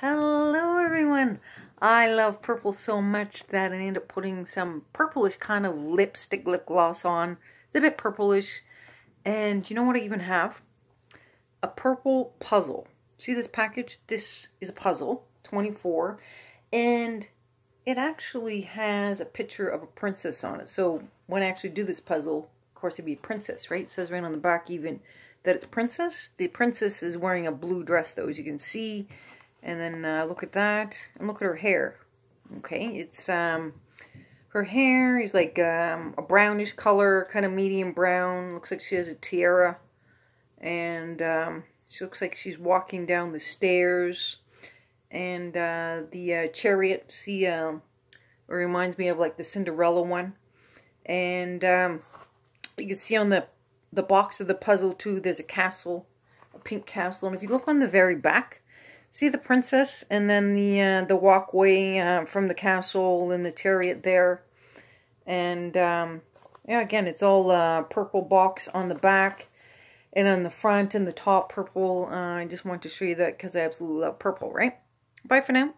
Hello everyone! I love purple so much that I ended up putting some purplish kind of lipstick lip gloss on. It's a bit purplish. And you know what I even have? A purple puzzle. See this package? This is a puzzle, 24. And it actually has a picture of a princess on it. So when I actually do this puzzle, of course it'd be princess, right? It says right on the back even that it's princess. The princess is wearing a blue dress though, as you can see. And then uh, look at that. And look at her hair. Okay, it's um, her hair is like um, a brownish color, kind of medium brown. Looks like she has a tiara. And um, she looks like she's walking down the stairs. And uh, the uh, chariot, see, uh, reminds me of like the Cinderella one. And um, you can see on the, the box of the puzzle too, there's a castle, a pink castle. And if you look on the very back, see the princess and then the uh, the walkway uh, from the castle and the chariot there. And um, yeah again it's all uh, purple box on the back and on the front and the top purple. Uh, I just want to show you that because I absolutely love purple right? Bye for now